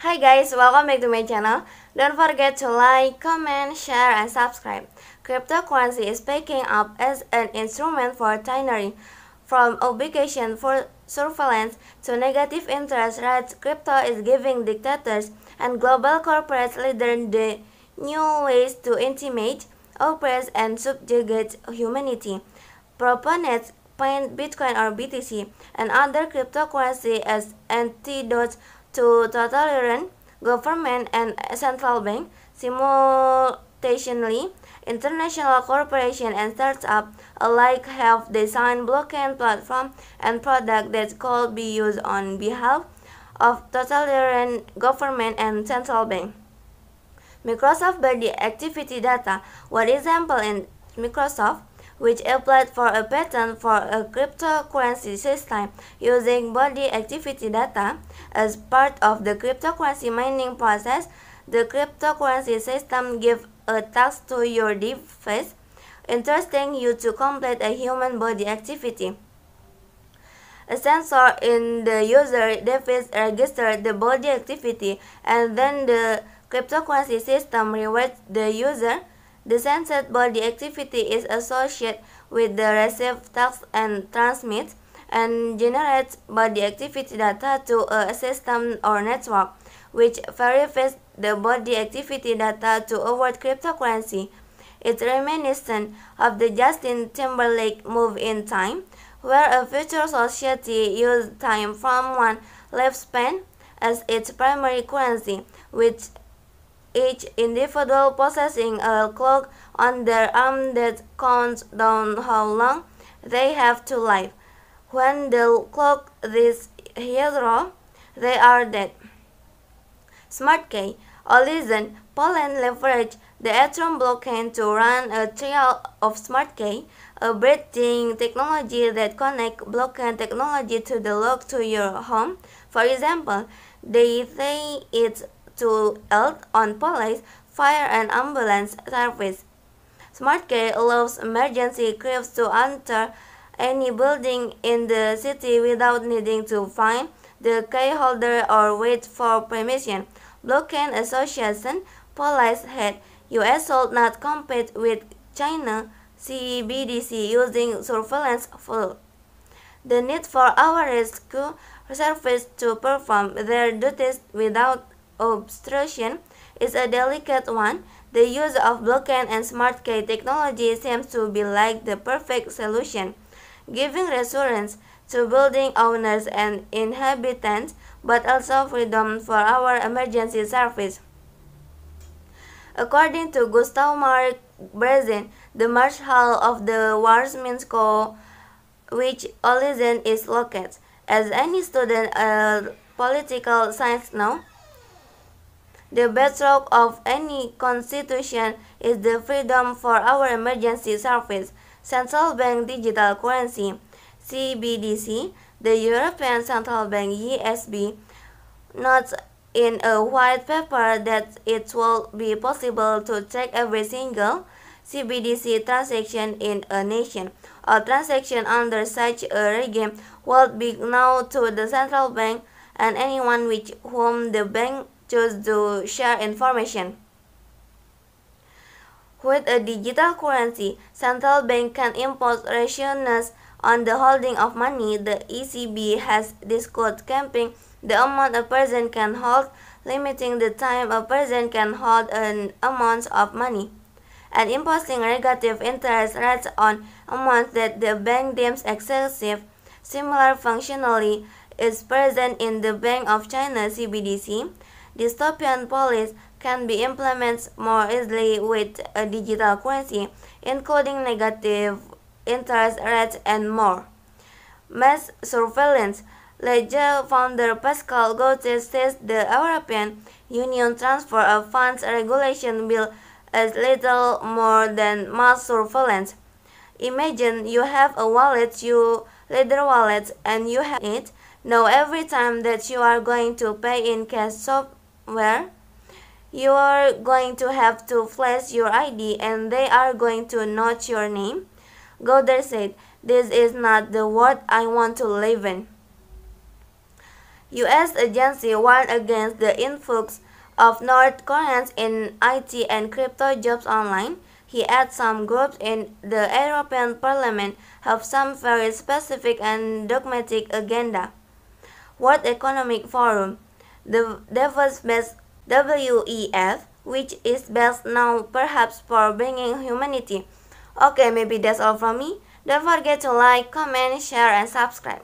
Hi guys, welcome back to my channel. Don't forget to like, comment, share, and subscribe. Cryptocurrency is picking up as an instrument for tyranny. From obligation for surveillance to negative interest rates, crypto is giving dictators and global corporate leaders the new ways to intimidate, oppress, and subjugate humanity. Proponents paint Bitcoin or BTC and other cryptocurrency as antidotes to totalitarian government and central bank. Simultaneously, international corporations and startups alike have designed blockchain platform and product that could be used on behalf of totalitarian government and central bank. Microsoft body activity data, one example in Microsoft which applied for a patent for a cryptocurrency system using body activity data as part of the cryptocurrency mining process. The cryptocurrency system gives a task to your device, interesting you to complete a human body activity. A sensor in the user device registers the body activity and then the cryptocurrency system rewards the user the sensed body activity is associated with the received task and transmits and generates body activity data to a system or network, which verifies the body activity data to award cryptocurrency. It's reminiscent of the Justin Timberlake move in time, where a future society used time from one lifespan as its primary currency, which each individual possessing a clock on their arm that counts down how long they have to live. When the clock is zero, they are dead. SmartKey, Olsztyn, Poland leverage the Ethereum blockchain to run a trial of SmartKey, a breathing technology that connects blockchain technology to the lock to your home. For example, they say it's to help on police, fire and ambulance service. SmartKey allows emergency crews to enter any building in the city without needing to find the key holder or wait for permission. Blockchain Association Police head US should not compete with China CBDC using surveillance full. The need for our rescue service to perform their duties without obstruction is a delicate one, the use of blockchain and smart key technology seems to be like the perfect solution, giving reassurance to building owners and inhabitants, but also freedom for our emergency service. According to Gustav Mark Brezin, the Marshal of the Warsminsko, which Olsztyn is located, as any student of political science know, the bedrock of any constitution is the freedom for our emergency service, central bank digital currency, CBDC, the European Central Bank ECB, notes in a white paper that it will be possible to track every single CBDC transaction in a nation. A transaction under such a regime will be known to the central bank and anyone with whom the bank choose to share information. With a digital currency, central bank can impose restrictions on the holding of money. The ECB has discussed capping the amount a person can hold, limiting the time a person can hold an amount of money, and imposing negative interest rates on amounts that the bank deems excessive. Similar functionality is present in the Bank of China CBDC, dystopian policies can be implemented more easily with a digital currency, including negative interest rates and more. Mass surveillance. Ledger founder Pascal Gauthier says the European Union transfer of funds regulation bill is little more than mass surveillance. Imagine you have a wallet, you leather wallet, and you have it. Know every time that you are going to pay in cash shop where you are going to have to flash your ID and they are going to note your name. Gauthier said, This is not the world I want to live in. U.S. agency warned against the influx of North Koreans in IT and crypto jobs online. He adds some groups in the European Parliament have some very specific and dogmatic agenda. World Economic Forum, the Davos-based WEF, which is best known perhaps for bringing humanity. Okay, maybe that's all from me. Don't forget to like, comment, share, and subscribe.